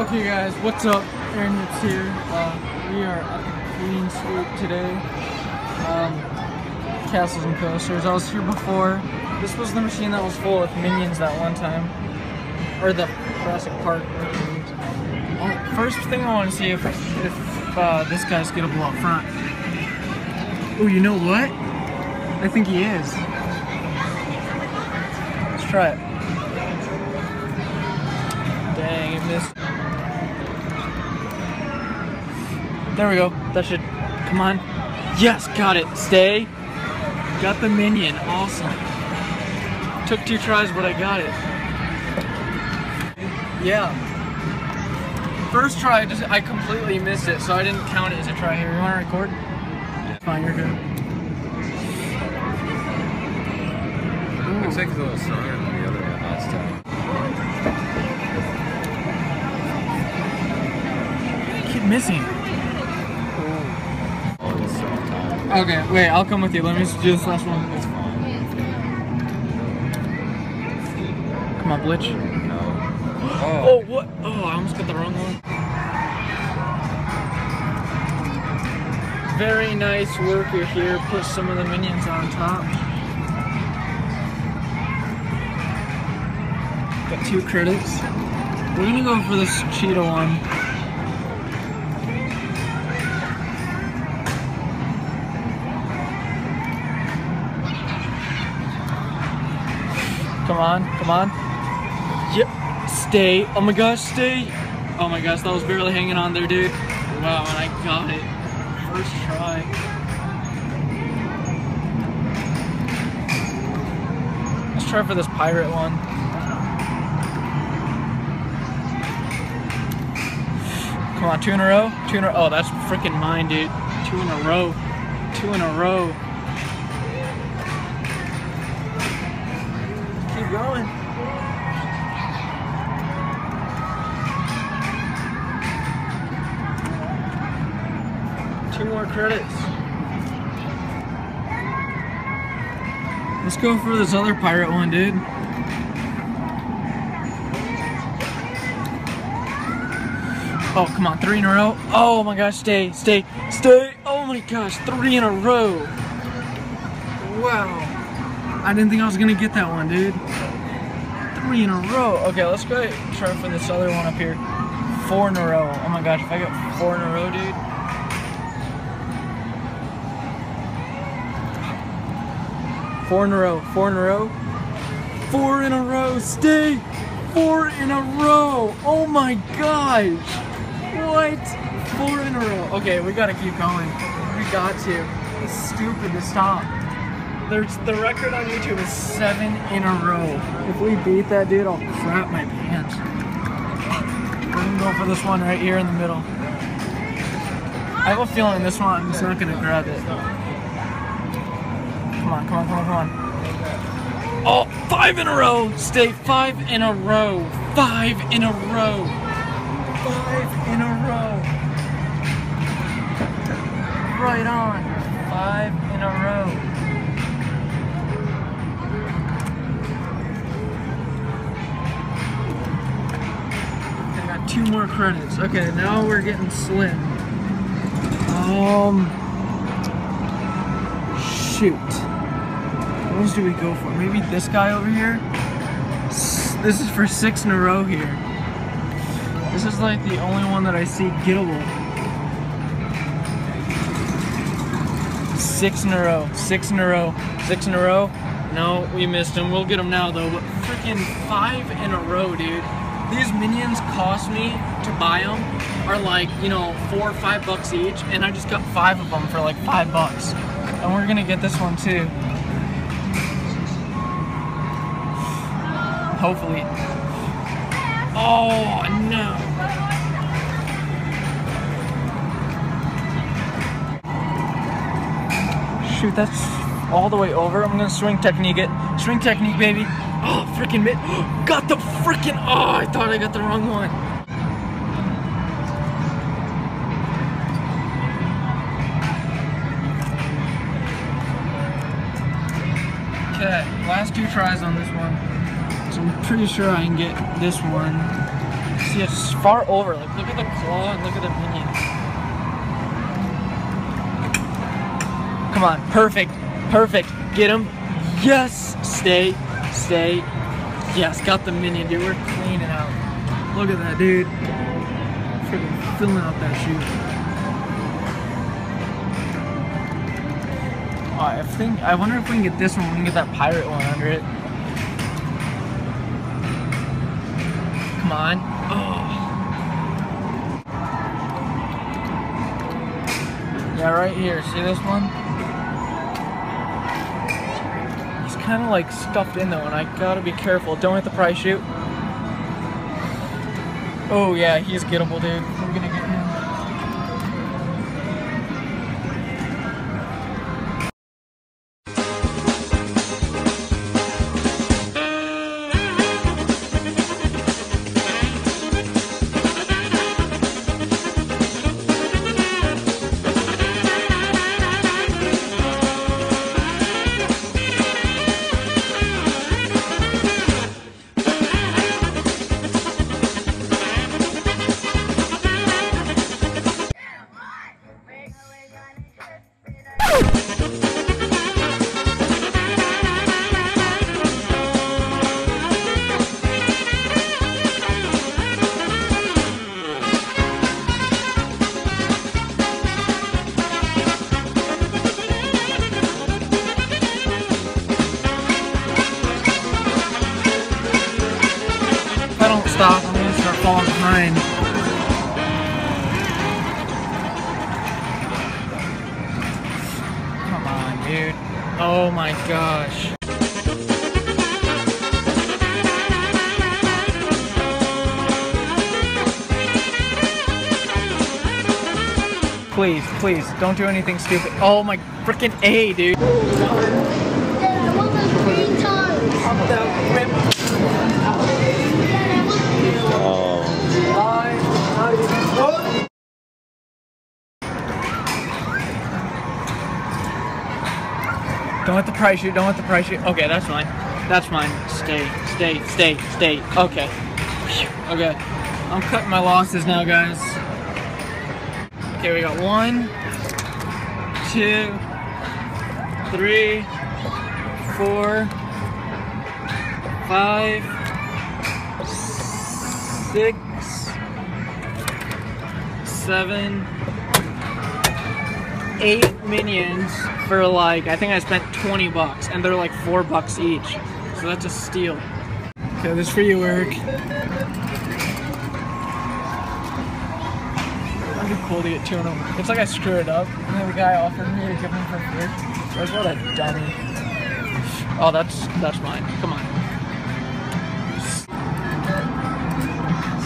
Okay guys, what's up? Aaron Hits here. Uh, we are at the Queen Street today. Um, Castles and Coasters. I was here before. This was the machine that was full of minions that one time. Or the Jurassic Park. Oh, first thing I want to see if, if uh, this guy's gettable up front. Oh, you know what? I think he is. Let's try it. Dang, it missed. There we go. That should come on. Yes, got it. Stay. Got the minion. Awesome. Took two tries, but I got it. Yeah. First try, I just I completely missed it, so I didn't count it as a try here. You want to record? Yeah. Fine, you're good. Looks like it's a little stronger than the other one last time. Keep missing. Oh, it's so tight. Okay, wait, I'll come with you. Let me just do this last one. Come on, Blitch. No. Oh, what? Oh, I almost got the wrong one. Very nice worker here. Put some of the minions on top. Got two credits. We're gonna go for this cheetah one. Come on, come on. Yep. Stay. Oh my gosh, stay. Oh my gosh, that was barely hanging on there, dude. Wow, and I got it. First try. Let's try for this pirate one. Come on, two in a row? Two in a row. Oh, that's freaking mine, dude. Two in a row. Two in a row. Going. Two more credits. Let's go for this other pirate one, dude. Oh, come on, three in a row. Oh my gosh, stay, stay, stay. Oh my gosh, three in a row. Wow. I didn't think I was gonna get that one, dude. Three in a row. Okay, let's go try for this other one up here. Four in a row. Oh my gosh, if I get four in a row, dude. Four in a row, four in a row. Four in a row, stay! Four in a row! Oh my gosh! What? Four in a row. Okay, we gotta keep going. We got to. It's stupid to stop. There's the record on YouTube is seven in a row. If we beat that dude, I'll crap my pants. We're gonna go for this one right here in the middle. I have a feeling this one is not gonna grab it. Come on, come on, come on, come on. Oh, five in a row. Stay five in a row. Five in a row. Five in a row. Right on. Five credits. Okay, now we're getting slim. Um, shoot. What else do we go for? Maybe this guy over here? This is for six in a row here. This is like the only one that I see gettable. Six in a row, six in a row, six in a row. No, we missed him. We'll get him now though. But freaking five in a row, dude. These minions cost me to buy them are like, you know, four or five bucks each. And I just got five of them for like five bucks. And we're gonna get this one too. Hopefully. Oh, no. Shoot, that's all the way over. I'm gonna swing technique it. Swing technique, baby. Oh, freaking mid. Got the freaking. Oh, I thought I got the wrong one. Okay, last two tries on this one. So I'm pretty sure I can get this one. See, it's far over. Like, look at the claw and look at the minion. Come on, perfect, perfect. Get him. Yes, stay, stay. Yes, got the minion, dude. We're cleaning out. Look at that, dude. Freaking filling up that shoe. Oh, I think. I wonder if we can get this one. We can get that pirate one under it. Come on. Oh. Yeah, right here. See this one? Kind of like stuffed in though, and I gotta be careful. Don't hit the price chute. Oh yeah, he's gettable, dude. My gosh. Please, please, don't do anything stupid. Oh my freaking A, dude. Shoot. Don't let the chute. Okay, that's fine. That's fine. Stay, stay, stay, stay. Okay. Okay. I'm cutting my losses now, guys. Okay, we got one, two, three, four, five, six, seven, eight minions for like I think I spent 20 bucks and they're like four bucks each. So that's a steal. Okay, this for you, Eric. That'd be cool to get two of them. It's like I screwed it up and then the guy offered me to give them for free. Like what a dummy. Oh that's that's mine. Come on.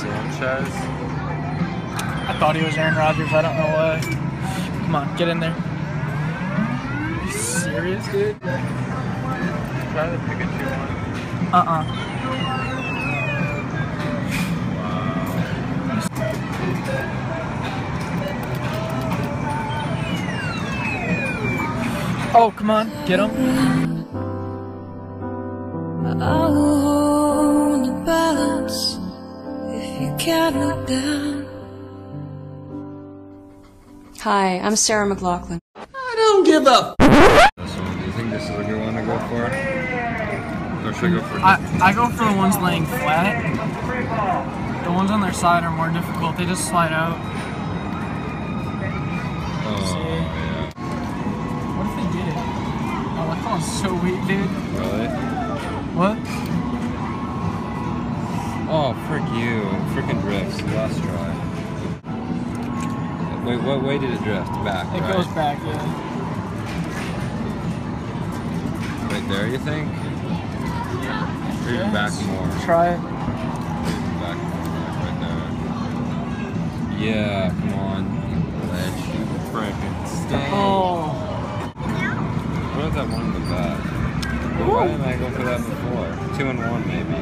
Sanchez. I thought he was Aaron Rodgers, I don't know why. Come on, get in there. Are you serious, dude? Try the Pikachu one. Uh-uh. Oh, come on, get him. I will hold your balance if you can't look down. Hi, I'm Sarah McLachlan. I don't give up Do you think this is a good one to go for? Or should I go for I, I go for the ones laying flat. The ones on their side are more difficult. They just slide out. Oh, yeah. What if they did? It? Oh, that one's so weak, dude. Really? What? Oh, frick you. Freaking drifts. Last try. Wait, what way did it drift? Back, It right? goes back, yeah. Right there, you think? Or even back more? Try it. Back more, like right there. Yeah, come on. Ledge. Frickin' stay. Oh. What if that one in the back? Well, why didn't I go for that before? Two and one, maybe.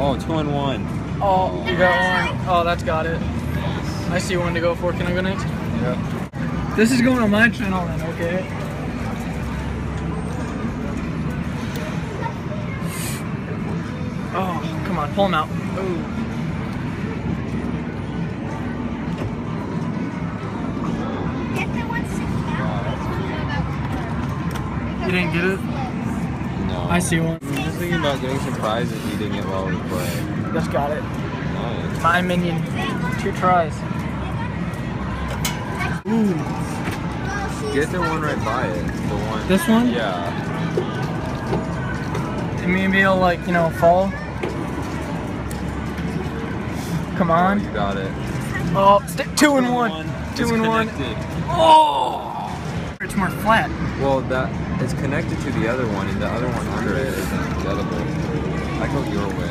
Oh, two and one. Oh, you got one. Oh, that's got it. I see one to go for. Can I go next? Yeah. This is going on my channel then, okay? Oh, come on. on, pull him out. Ooh. Get the one sitting You didn't get it? No. I see one. I'm just thinking about getting some prizes eating it while we play. Just got it. Nice. My minion. Two tries. Ooh. Get the one right by it. The one. This one? Yeah. Maybe he'll like, you know, fall. Come Oh, on. you got it. Oh, stick two and one. Two It's and one. Oh! It's more flat. Well, that it's connected to the other one, and the other one under it isn't edible. I go your way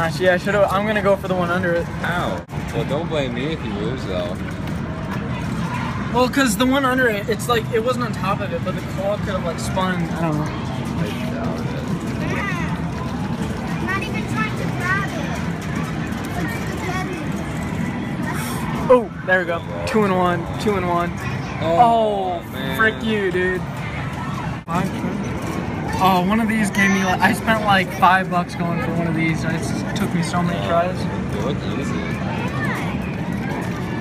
Gosh, yeah, I should have. I'm gonna go for the one under it. ow. Well, don't blame me if you lose though. Well, cause the one under it, it's like it wasn't on top of it, but the claw could have like spun. I don't know. I doubt it. Not even trying to grab it. Oh, there we go. Two and one. Two and one. Oh, oh man. frick you, dude. Oh, one of these gave me like I spent like five bucks going for one of these. and It took me so many tries. They look easy.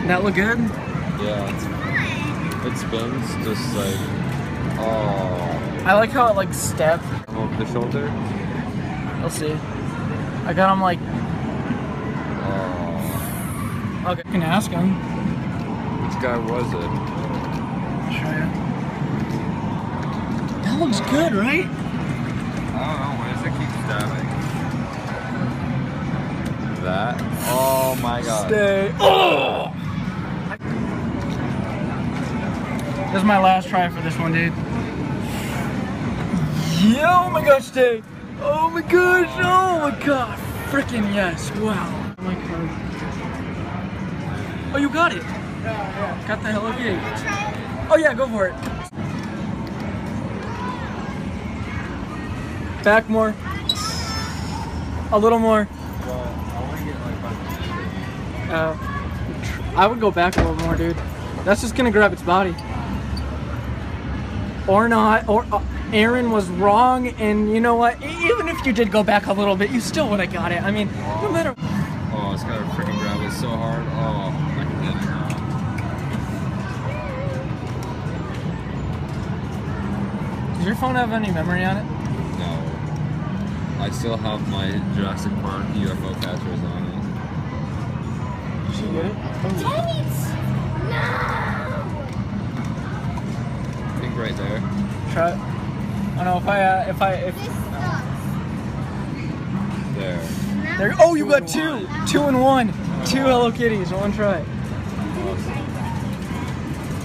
That look good? Yeah. It spins just like. Oh. I like how it like stepped. Over the shoulder. We'll see. I got him like. Oh. Okay, you can ask him. Which guy was it? I'll show you. That looks good, right? I don't know. That. Oh my god. Stay. Oh! This is my last try for this one, dude. Yeah, oh my gosh, stay. Oh my gosh, oh my god. Freaking yes, wow. Oh my god. Oh, you got it. Got the Hello Kitty. Oh yeah, go for it. Back more. A little more. Well, I want to get like by the Uh, I would go back a little more, dude. That's just gonna grab its body. Or not. Or uh, Aaron was wrong, and you know what? Even if you did go back a little bit, you still would have got it. I mean, no matter. Oh, it's gotta freaking grab it so hard. Oh, I can get it now. Does your phone have any memory on it? No. I still have my Jurassic Park UFO catchers on it. Did you get it? Dang it! No! I think right there. Try. I don't know if I uh, if I if This sucks. There. there. Oh, you got two, two and one, two Hello Kitties, one try.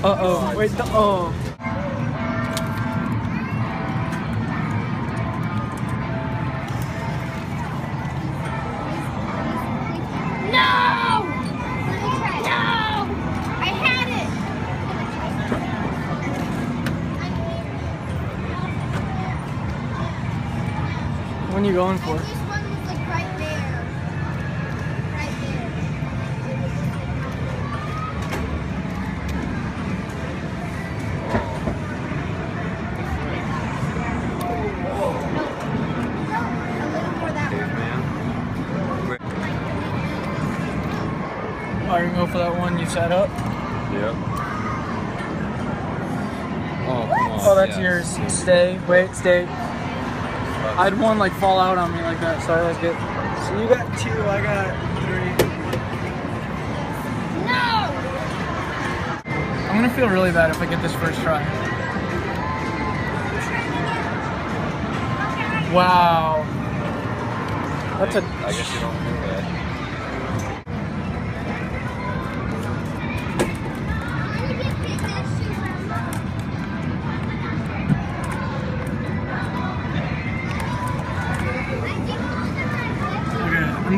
Uh oh. Wait. The, oh. Are you gonna go for that one you set up? Yep. Oh. Oh, that's yeah. yours. Stay. Wait. Stay. I had one like fall out on me like that. Sorry, that's good. So you got two. I got three. No! I'm gonna feel really bad if I get this first try. Wow. That's a. I guess you don't feel bad.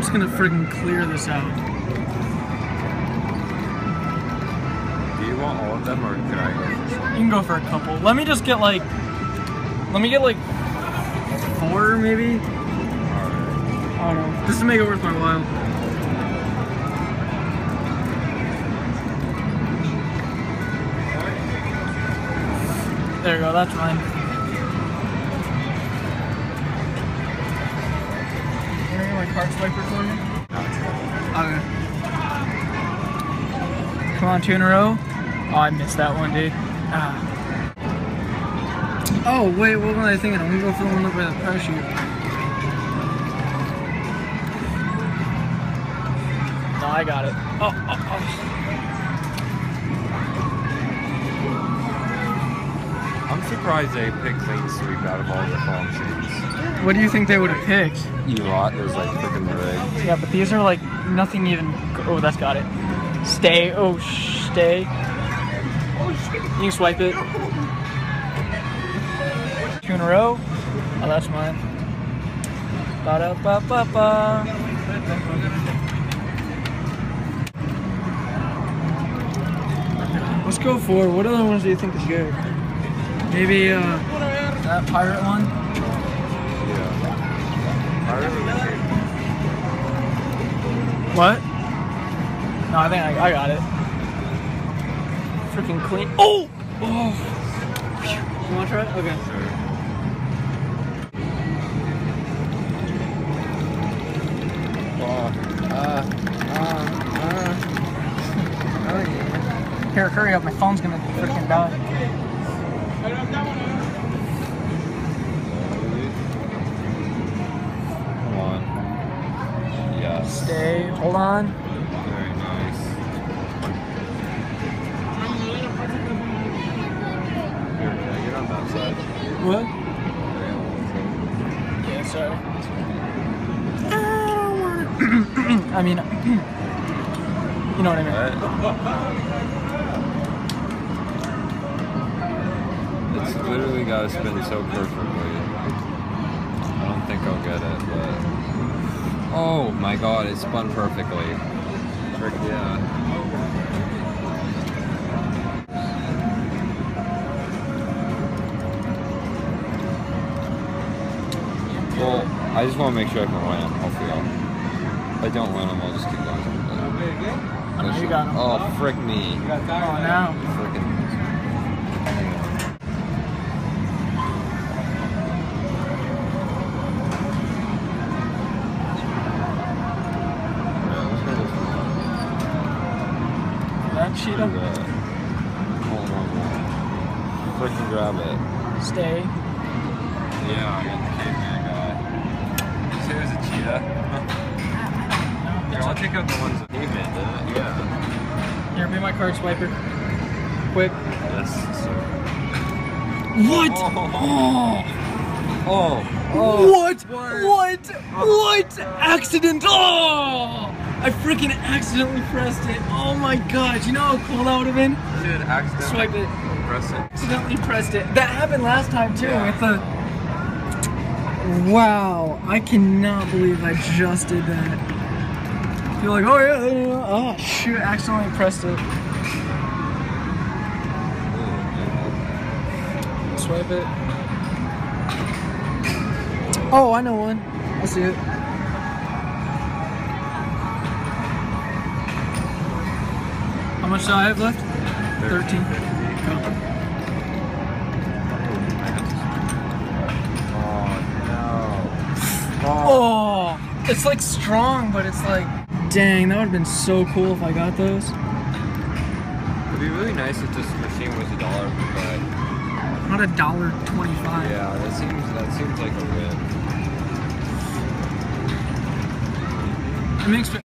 Just gonna friggin' clear this out. Do you want all of them, or can I go for some? You can go for a couple. Let me just get like. Let me get like four maybe. I don't know. Just to make it worth my while. There you go. That's mine. Swiper for me? Okay. Come on, two in a row. Oh, I missed that one, dude. Ah. Oh, wait, what was I thinking? I'm gonna go for the one by the parachute. No, I got it. Oh, oh, oh. I'm surprised they picked clean sweep out of all the fall machines. What do you think they would have picked? You lot is like freaking rigged. Yeah, but these are like nothing even. Oh, that's got it. Stay. Oh, stay. You can swipe it. Two in a row. Oh, that's mine. Ba da ba ba ba. Let's go for. What other ones do you think is good? Maybe uh, that pirate one. Yeah. I really What? No, I think I, I got it. Freaking clean. Oh! Oh! You want to try it? Okay. Here, hurry up. My phone's gonna freaking die. Stay. Hold on. Very nice. Here, can I get on that side? What? Okay, on that Yeah, sorry. I don't want I mean, you know what I mean. It's literally got to spin so perfectly. I don't think I'll get it, but. Oh my god, it spun perfectly. Frick yeah. Well, I just want to make sure I can win them. Hopefully, I'll. If I don't win them, I'll just keep going. I know you got 'em. Oh, frick me. Oh, now. Frickin'. What? Oh. Oh. Oh. Oh. What? What? Oh. What? Accident! Oh! I freaking accidentally pressed it. Oh my god! You know how cool that would have been? Dude, accidentally Swipe it. press it. Accidentally pressed it. That happened last time too Yeah. with the. Wow! I cannot believe I just did that. You're like, oh yeah. oh shoot! Accidentally pressed it. Swipe it. Oh, I know one. I see it. How much do I have left? 13. Oh no. Oh. oh, it's like strong, but it's like, dang, that would have been so cool if I got those. It'd be really nice if this Not a dollar twenty-five. Yeah, that seems that seems like a win. It makes